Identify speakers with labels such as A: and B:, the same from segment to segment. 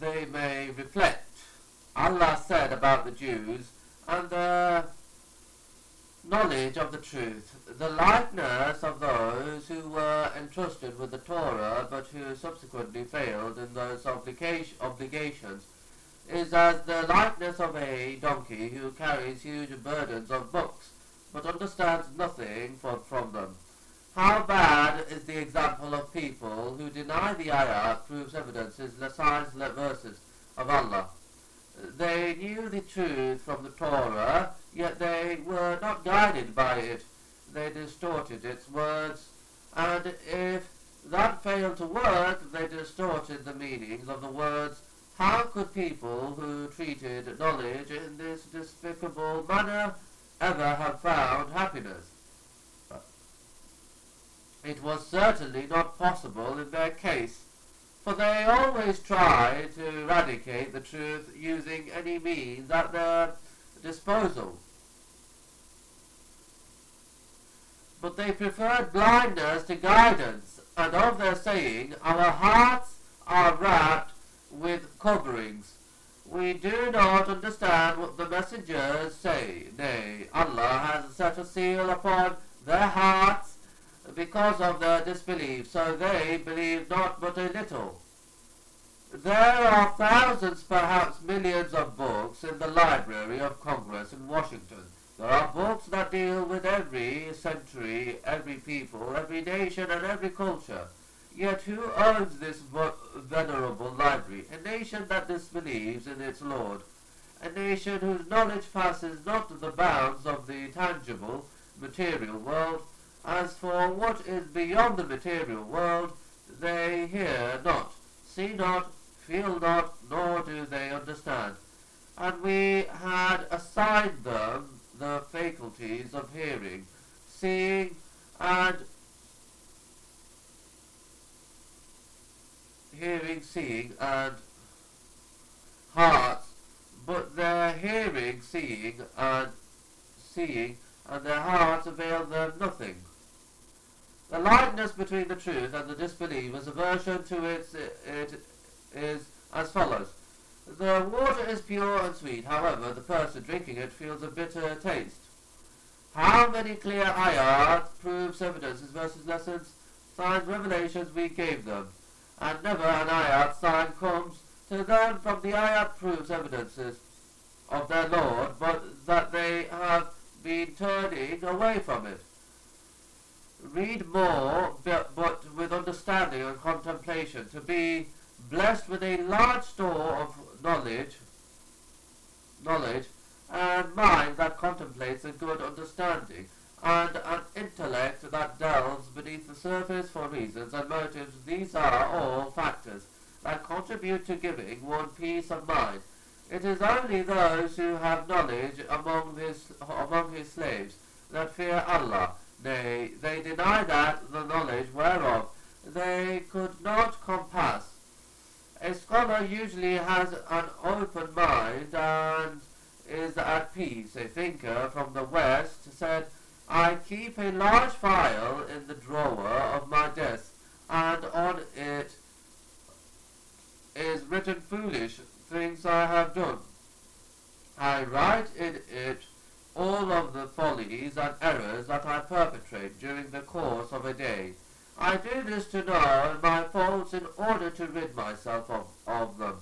A: they may reflect. Allah said about the Jews and their knowledge of the truth, the likeness of those who were entrusted with the Torah but who subsequently failed in those obligation, obligations is as the likeness of a donkey who carries huge burdens of books but understands nothing from them. How bad is the example of people who deny the ayat, proofs, evidences, the signs, the verses of Allah. They knew the truth from the Torah, yet they were not guided by it. They distorted its words, and if that failed to work, they distorted the meanings of the words. How could people who treated knowledge in this despicable manner ever have found happiness? It was certainly not possible in their case, for they always tried to eradicate the truth using any means at their disposal. But they preferred blindness to guidance, and of their saying, Our hearts are wrapped with coverings. We do not understand what the messengers say. Nay, Allah has set a seal upon their hearts because of their disbelief, so they believe not but a little. There are thousands, perhaps millions of books in the Library of Congress in Washington. There are books that deal with every century, every people, every nation, and every culture. Yet who owns this venerable library? A nation that disbelieves in its Lord. A nation whose knowledge passes not the bounds of the tangible, material world, as for what is beyond the material world, they hear not, see not, feel not, nor do they understand. And we had assigned them the faculties of hearing, seeing, and hearing, seeing, and hearts, but their hearing, seeing, and seeing, and their hearts avail them nothing. The likeness between the truth and the disbeliever's aversion to it, it is as follows. The water is pure and sweet, however, the person drinking it feels a bitter taste. How many clear ayat, proofs, evidences, verses, lessons, signs, revelations we gave them, and never an ayat sign comes to them from the ayat proofs, evidences of their Lord, but that they have been turning away from it. Read more, but, with understanding and contemplation, to be blessed with a large store of knowledge, knowledge, and mind that contemplates a good understanding, and an intellect that delves beneath the surface for reasons and motives. These are all factors that contribute to giving one peace of mind. It is only those who have knowledge among his among his slaves that fear Allah Nay, they deny that the knowledge whereof they could not compass. A scholar usually has an open mind and is at peace. A thinker from the West said, I keep a large file in the drawer of my desk, and on it is written foolish things I have done. I write in it all of the follies and errors that I perpetrate during the course of a day. I do this to know my faults in order to rid myself of, of them.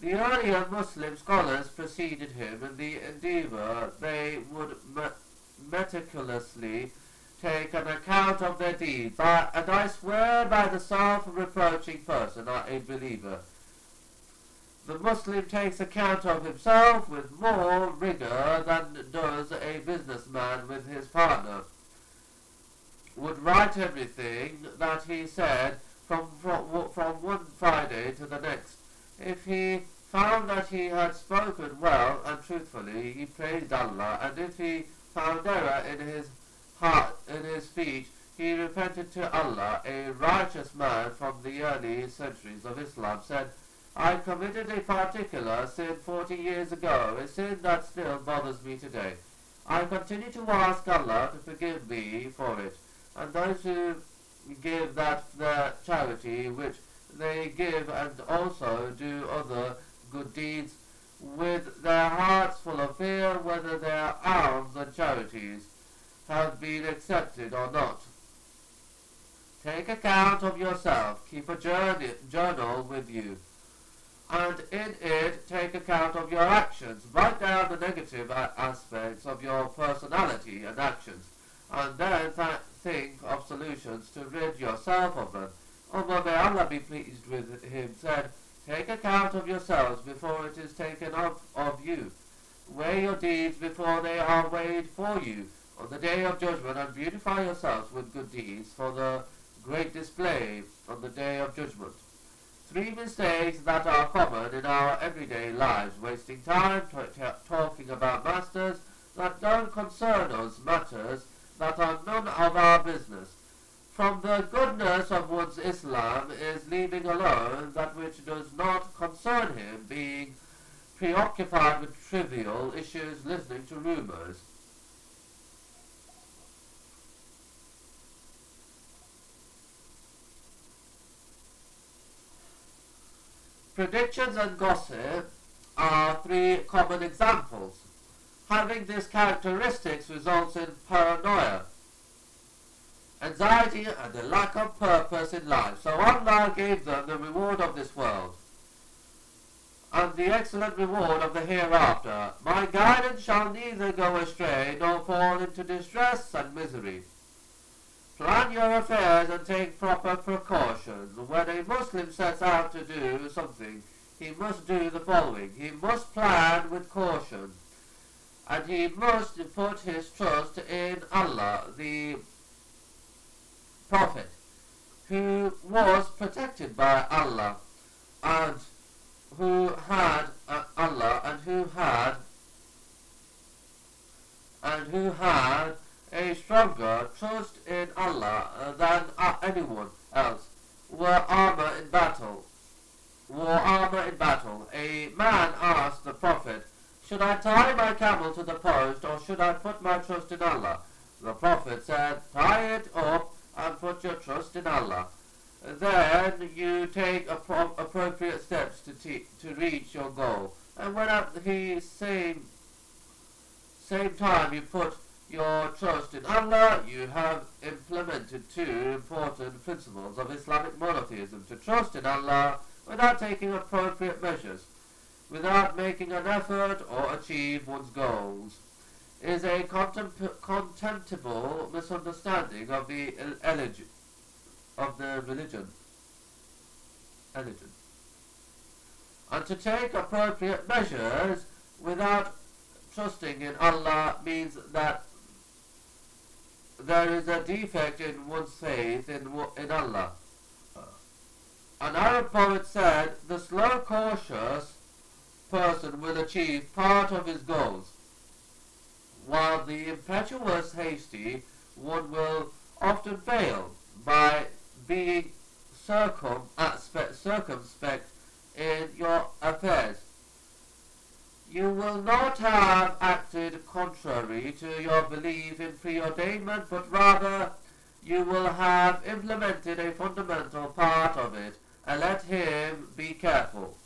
A: The earlier Muslim scholars preceded him in the endeavor they would meticulously take an account of their deeds, and I swear by the self-reproaching person, a believer, the Muslim takes account of himself with more rigor than does a businessman with his partner. Would write everything that he said from, from, from one Friday to the next. If he found that he had spoken well and truthfully, he praised Allah, and if he found error in his heart, in his speech, he repented to Allah. A righteous man from the early centuries of Islam said, I committed a particular sin forty years ago, a sin that still bothers me today. I continue to ask Allah to forgive me for it, and those who give that the charity which they give and also do other good deeds with their hearts full of fear whether their alms and charities have been accepted or not. Take account of yourself, keep a journal with you, and in it take account of your actions. Write down the negative aspects of your personality and actions, and then th think of solutions to rid yourself of them. Umar, may Allah be pleased with him, said, Take account of yourselves before it is taken of, of you. Weigh your deeds before they are weighed for you on the day of judgment, and beautify yourselves with good deeds for the great display on the day of judgment. Three mistakes that are common in our everyday lives, wasting time talking about masters that don't concern us, matters that are none of our business. From the goodness of one's Islam is leaving alone that which does not concern him, being preoccupied with trivial issues, listening to rumors. Predictions and gossip are three common examples. Having these characteristics results in paranoia, anxiety and a lack of purpose in life. So Allah gave them the reward of this world and the excellent reward of the hereafter. My guidance shall neither go astray nor fall into distress and misery. Your affairs and take proper precautions. When a Muslim sets out to do something, he must do the following. He must plan with caution. And he must put his trust in Allah, the Prophet, who was protected by Allah, and who had uh, Allah, and who had, and who had a stronger trust in Allah than uh, anyone else. wore armor in battle. Wore armor in battle. A man asked the Prophet, Should I tie my camel to the post, or should I put my trust in Allah? The Prophet said, Tie it up and put your trust in Allah. Then you take appropriate steps to, to reach your goal. And when at the same, same time you put your trust in Allah, you have implemented two important principles of Islamic monotheism. To trust in Allah without taking appropriate measures, without making an effort or achieve one's goals, is a contempt contemptible misunderstanding of the of the religion. Religion. And to take appropriate measures without trusting in Allah means that there is a defect in one's faith in, in Allah. An Arab poet said, the slow cautious person will achieve part of his goals, while the impetuous hasty one will often fail by being circum, circumspect in your affairs. You will not have acted contrary to your belief in preordainment, but rather you will have implemented a fundamental part of it, and let him be careful.